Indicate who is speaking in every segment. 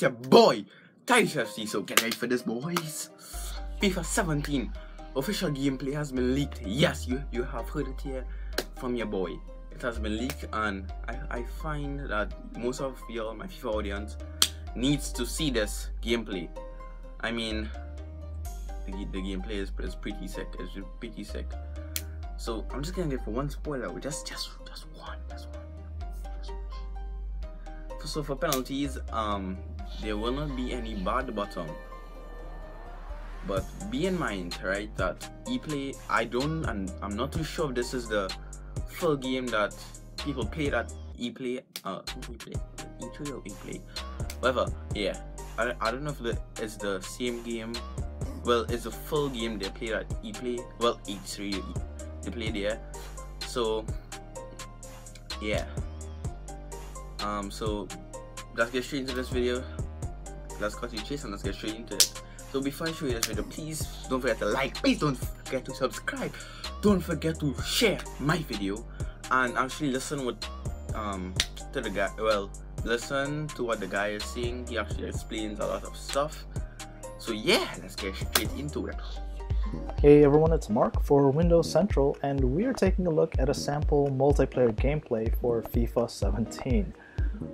Speaker 1: it's your boy, Tyrese FC, so get ready for this, boys. FIFA 17 official gameplay has been leaked. Yes, you you have heard it here from your boy. It has been leaked, and I, I find that most of y'all, my FIFA audience, needs to see this gameplay. I mean, the, the gameplay is, is pretty sick. It's pretty sick. So I'm just gonna give for one spoiler. Just just just one. Just one. Just one. So for penalties, um, there will not be any bad bottom. But be in mind, right, that EA Play, I don't, and I'm not too sure if this is the full game that people play that EA Play, uh, EA Play, E3 or EA Play, whatever. Yeah, I, I don't know if the, it's the same game. Well, it's a full game they play at EA Play. Well, E3 they play there. So yeah. Um. So let's get straight into this video. Let's cut you chase and let's get straight into it. So before I show you this video, please don't forget to like, please don't forget to subscribe, don't forget to share my video, and actually listen what um to the guy. Well, listen to what the guy is saying. He actually explains a lot of stuff. So yeah, let's get straight into it.
Speaker 2: Hey everyone, it's Mark for Windows Central, and we are taking a look at a sample multiplayer gameplay for FIFA 17.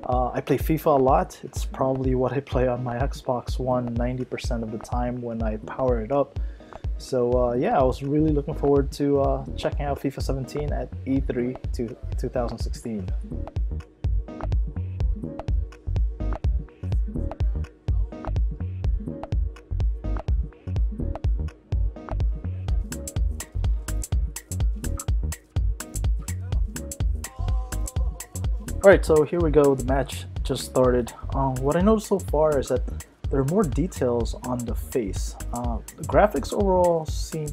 Speaker 2: Uh, I play FIFA a lot. It's probably what I play on my Xbox One 90% of the time when I power it up. So uh, yeah, I was really looking forward to uh, checking out FIFA 17 at E3 to 2016. Alright, so here we go, the match just started. Um, what I noticed so far is that there are more details on the face. Uh, the graphics overall seem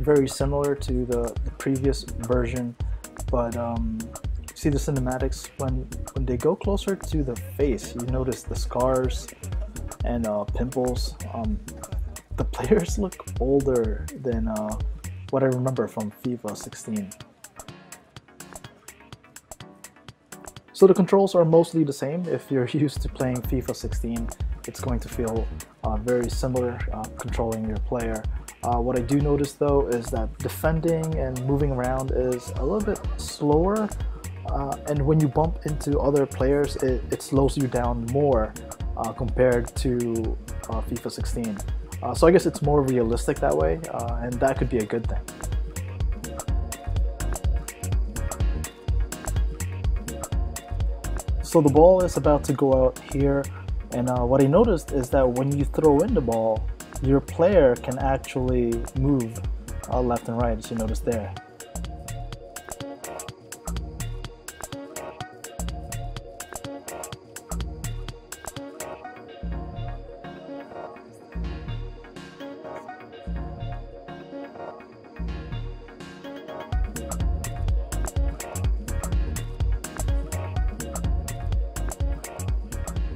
Speaker 2: very similar to the, the previous version, but um, see the cinematics, when, when they go closer to the face, you notice the scars and uh, pimples. Um, the players look older than uh, what I remember from FIFA 16. So the controls are mostly the same. If you're used to playing FIFA 16, it's going to feel uh, very similar uh, controlling your player. Uh, what I do notice though is that defending and moving around is a little bit slower uh, and when you bump into other players it, it slows you down more uh, compared to uh, FIFA 16. so I guess it's more realistic that way and that could be a good thing. So the ball is about to go out here and uh, what I noticed is that when you throw in the ball, your player can actually move uh, left and right as you notice there.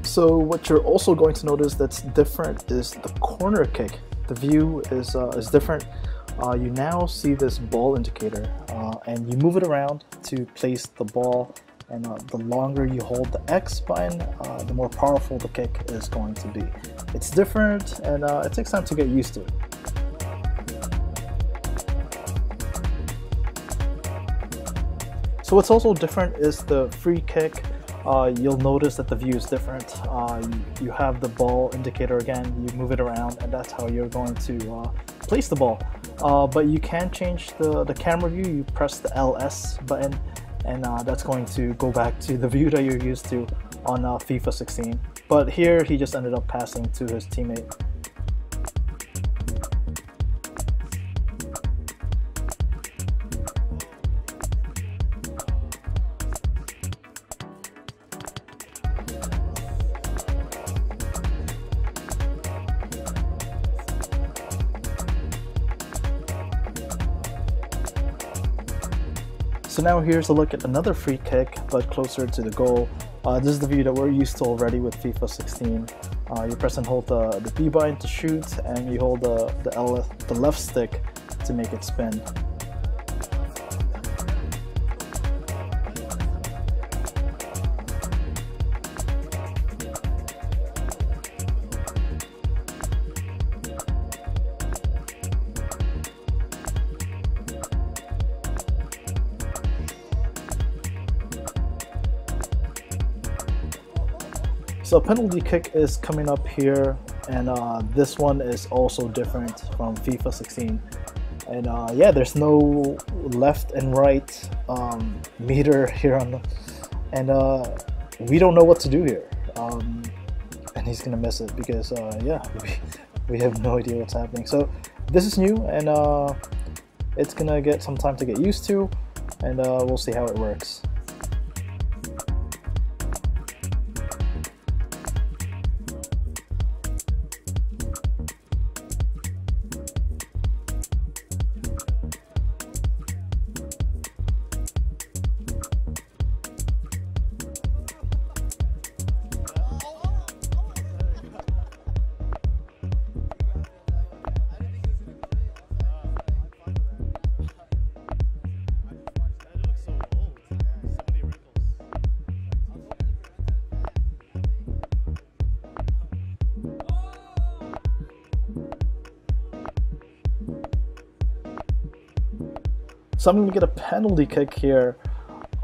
Speaker 2: So what you're also going to notice that's different is the corner kick. The view is, uh, is different. Uh, you now see this ball indicator uh, and you move it around to place the ball and uh, the longer you hold the X button, uh, the more powerful the kick is going to be. It's different and uh, it takes time to get used to it. So what's also different is the free kick uh, you'll notice that the view is different. Uh, you, have the ball indicator again, you move it around, and that's how you're going to uh, place the ball. Uh, but you can change the, the camera view, you press the LS button, and uh, that's going to go back to the view that you're used to on uh, FIFA 16. But here, he just ended up passing to his teammate. So now here's a look at another free kick, but closer to the goal. Uh, this is the view that we're used to already with FIFA 16. Uh, you press and hold the, the B button to shoot, and you hold the, the, L, the left stick to make it spin. So penalty kick is coming up here, and uh, this one is also different from FIFA 16. And uh, yeah, there's no left and right um, meter here on the, and uh, we don't know what to do here. Um, and he's gonna miss it because uh, yeah, we, we have no idea what's happening. So this is new, and uh, it's gonna get some time to get used to, and uh, we'll see how it works. So I'm going to get a penalty kick here.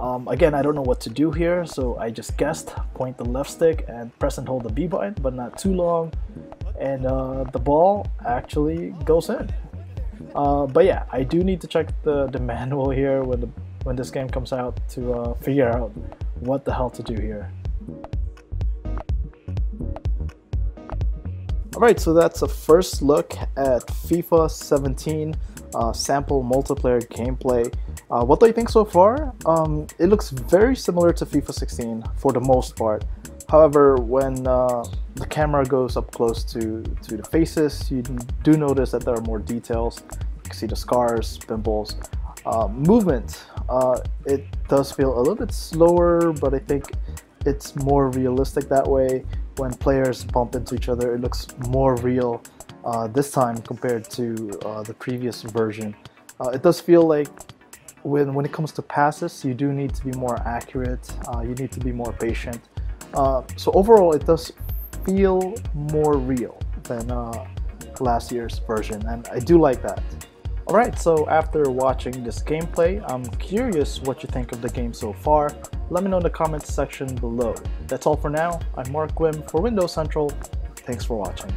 Speaker 2: Um, again, I don't know what to do here, so I just guessed. Point the left stick and press and hold the B button, but not too long. And uh, the ball actually goes in. Uh, but yeah, I do need to check the, the manual here when the when this game comes out to uh, figure out what the hell to do here. Alright, so that's a first look at FIFA 17 uh, sample multiplayer gameplay. Uh, what do you think so far? Um, it looks very similar to FIFA 16 for the most part. However, when uh, the camera goes up close to, to the faces, you do notice that there are more details. You can see the scars, pimples. Uh, movement, uh, it does feel a little bit slower, but I think it's more realistic that way. When players bump into each other, it looks more real uh, this time compared to uh, the previous version. Uh, it does feel like when, when it comes to passes, you do need to be more accurate, uh, you need to be more patient. Uh, so overall, it does feel more real than uh, last year's version, and I do like that. Alright, so after watching this gameplay, I'm curious what you think of the game so far. Let me know in the comments section below. That's all for now. I'm Mark Guim for Windows Central. Thanks for watching.